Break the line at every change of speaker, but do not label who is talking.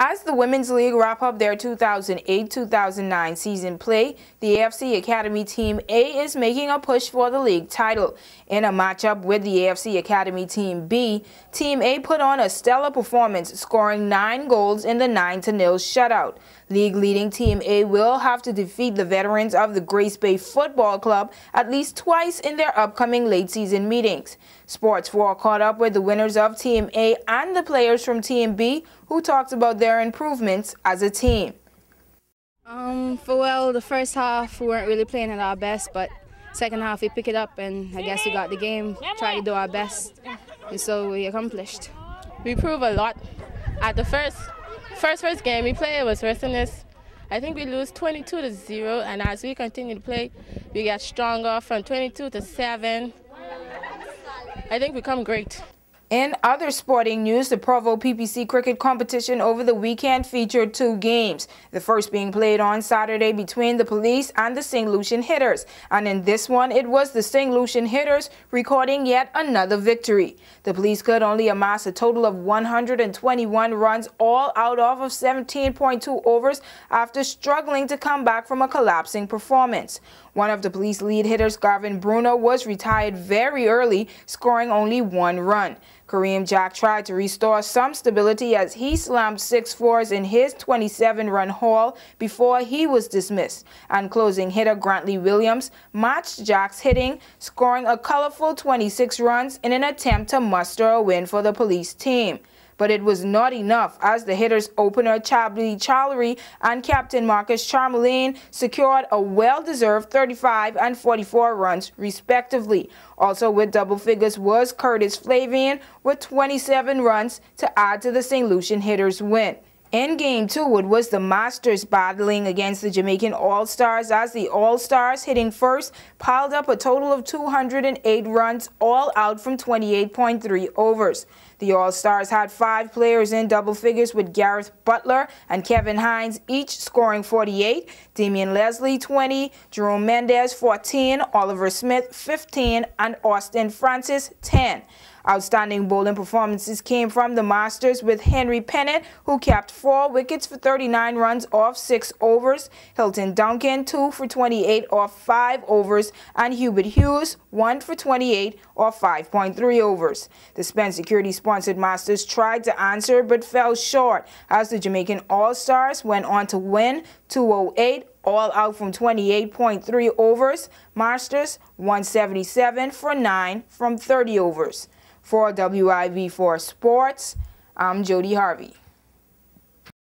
As the Women's League wrap up their 2008-2009 season play, the AFC Academy Team A is making a push for the league title. In a matchup with the AFC Academy Team B, Team A put on a stellar performance, scoring nine goals in the 9-0 shutout. League leading Team A will have to defeat the veterans of the Grace Bay Football Club at least twice in their upcoming late season meetings. Sports 4 caught up with the winners of Team A and the players from Team B who talked about their improvements as a team.
Um, for well, the first half we weren't really playing at our best, but second half we picked it up and I guess we got the game, tried to do our best, and so we accomplished.
We proved a lot. At the first, first first game we played was Western I think we lose 22 to 0, and as we continue to play, we get stronger from 22 to 7. I think we come great.
In other sporting news, the Provo PPC cricket competition over the weekend featured two games. The first being played on Saturday between the police and the St. Lucian Hitters. And in this one, it was the St. Lucian Hitters recording yet another victory. The police could only amass a total of 121 runs, all out off of 17.2 overs after struggling to come back from a collapsing performance. One of the police lead hitters, Garvin Bruno, was retired very early, scoring only one run. Kareem Jack tried to restore some stability as he slammed six fours in his 27-run haul before he was dismissed. And closing hitter Grantley Williams matched Jack's hitting, scoring a colorful 26 runs in an attempt to muster a win for the police team but it was not enough as the hitters opener Chabli Chowlery and captain Marcus Charmelin secured a well-deserved 35 and 44 runs respectively. Also with double figures was Curtis Flavian with 27 runs to add to the St. Lucian hitters' win. In game two, it was the Masters battling against the Jamaican All-Stars as the All-Stars hitting first piled up a total of 208 runs all out from 28.3 overs. The All-Stars had five players in double figures with Gareth Butler and Kevin Hines each scoring 48, Damian Leslie 20, Jerome Mendez 14, Oliver Smith 15, and Austin Francis 10. Outstanding bowling performances came from the Masters with Henry Pennant, who capped four wickets for 39 runs off six overs, Hilton Duncan, two for 28 off five overs, and Hubert Hughes, one for 28 off 5.3 overs. The Spence Security sponsored Masters tried to answer but fell short as the Jamaican All-Stars went on to win 208 all out from 28.3 overs. Masters 177 for 9 from 30 overs. For WIV4 Sports, I'm Jody Harvey.